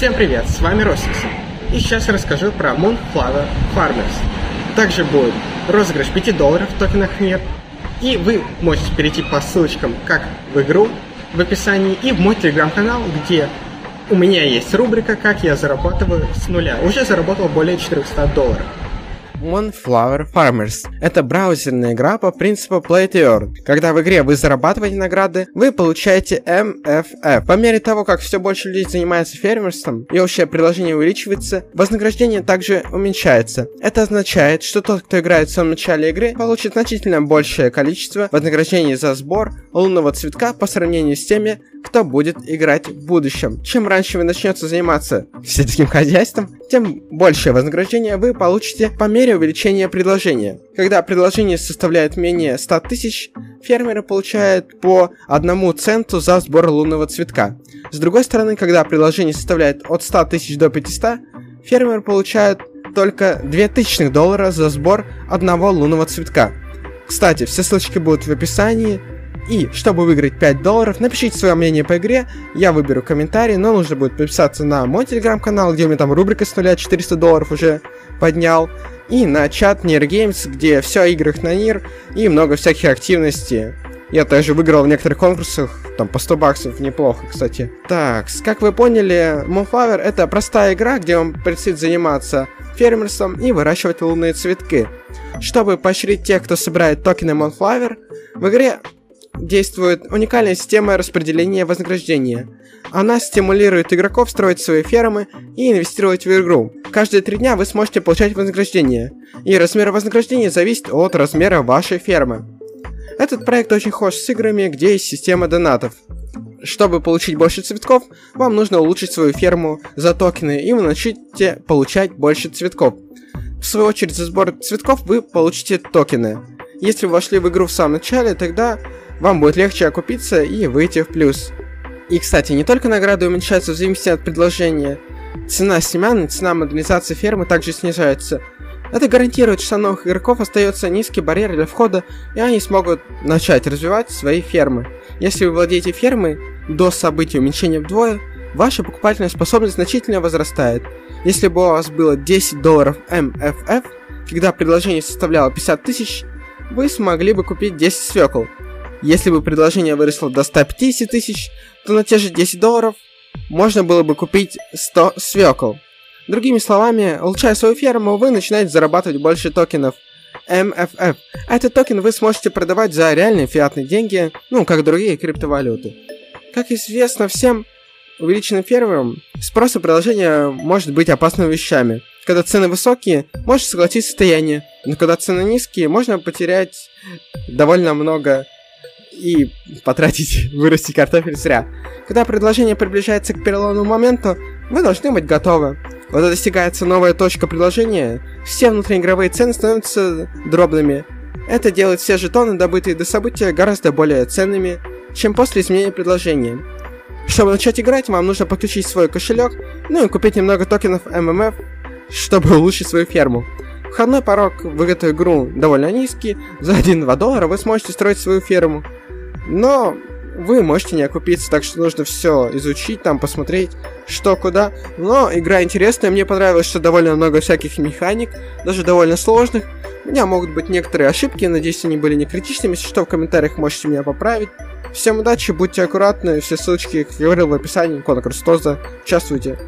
Всем привет, с вами Ростиксон. И сейчас я расскажу про Moonflower Farmers. Также будет розыгрыш 5 долларов в токенах МИР. И вы можете перейти по ссылочкам как в игру в описании и в мой телеграм-канал, где у меня есть рубрика «Как я зарабатываю с нуля». Уже заработал более 400 долларов. Moonflower Farmers. Это браузерная игра по принципу Play to Earn. Когда в игре вы зарабатываете награды, вы получаете MFF. По мере того, как все больше людей занимается фермерством и общее приложение увеличивается, вознаграждение также уменьшается. Это означает, что тот, кто играет в самом начале игры, получит значительно большее количество вознаграждений за сбор лунного цветка по сравнению с теми, кто будет играть в будущем. Чем раньше вы начнете заниматься сельским хозяйством, тем большее вознаграждение вы получите по мере увеличения предложения. Когда предложение составляет менее 100 тысяч, фермеры получают по одному центу за сбор лунного цветка. С другой стороны, когда предложение составляет от 100 тысяч до 500, фермер получает только 2000 доллара за сбор одного лунного цветка. Кстати, все ссылочки будут в описании, и, чтобы выиграть 5 долларов, напишите свое мнение по игре, я выберу комментарий, но нужно будет подписаться на мой телеграм-канал, где у меня там рубрика с нуля 400 долларов уже поднял, и на чат Нир Games, где все о играх на Нир и много всяких активностей. Я также выиграл в некоторых конкурсах, там по 100 баксов, неплохо, кстати. Так, как вы поняли, Moonflower это простая игра, где вам предстоит заниматься фермерством и выращивать лунные цветки. Чтобы поощрить тех, кто собирает токены Moonflower, в игре действует уникальная система распределения вознаграждения. Она стимулирует игроков строить свои фермы и инвестировать в игру. Каждые три дня вы сможете получать вознаграждение, и размер вознаграждения зависит от размера вашей фермы. Этот проект очень хорош с играми, где есть система донатов. Чтобы получить больше цветков, вам нужно улучшить свою ферму за токены, и вы начнете получать больше цветков. В свою очередь, за сбор цветков вы получите токены. Если вы вошли в игру в самом начале, тогда вам будет легче окупиться и выйти в плюс. И, кстати, не только награды уменьшаются в зависимости от предложения, цена семян и цена модернизации фермы также снижается. Это гарантирует, что новых игроков остается низкий барьер для входа, и они смогут начать развивать свои фермы. Если вы владеете фермой до события уменьшения вдвое, ваша покупательная способность значительно возрастает. Если бы у вас было 10 долларов МФФ, когда предложение составляло 50 тысяч, вы смогли бы купить 10 свекол, если бы предложение выросло до 150 тысяч, то на те же 10 долларов можно было бы купить 100 свекол. Другими словами, улучшая свою ферму, вы начинаете зарабатывать больше токенов MFF. А этот токен вы сможете продавать за реальные фиатные деньги, ну, как другие криптовалюты. Как известно всем, увеличенным фермерам спрос и предложение может быть опасными вещами. Когда цены высокие, может согласиться состояние, но когда цены низкие, можно потерять довольно много и потратить, вырастить картофель зря. Когда предложение приближается к переломному моменту, вы должны быть готовы. Когда достигается новая точка предложения, все внутриигровые цены становятся дробными. Это делает все жетоны, добытые до события, гораздо более ценными, чем после изменения предложения. Чтобы начать играть, вам нужно подключить свой кошелек, ну и купить немного токенов ММФ, чтобы улучшить свою ферму. Входной порог в эту игру довольно низкий, за 1-2 доллара вы сможете строить свою ферму. Но вы можете не окупиться, так что нужно все изучить, там посмотреть, что куда. Но игра интересная, мне понравилось, что довольно много всяких механик, даже довольно сложных. У меня могут быть некоторые ошибки, надеюсь, они были не критичными. Если что, в комментариях можете меня поправить. Всем удачи, будьте аккуратны, все ссылочки, как я говорил, в описании, кода Крустоза. Участвуйте.